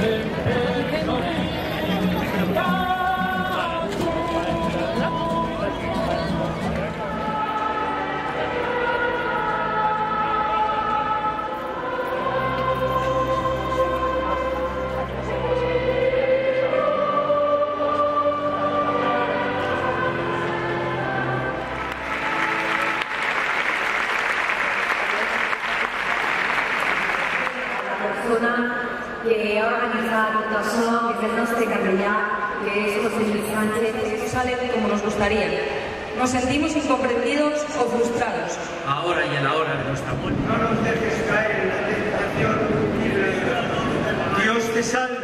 Amen. Que ha organizado persona que es este Carrillá, que es José Luis Sánchez, que sale como nos gustaría. Nos sentimos incomprendidos o frustrados. Ahora y en la hora de nuestra muerte. No nos dejes caer en la tentación Dios te salve.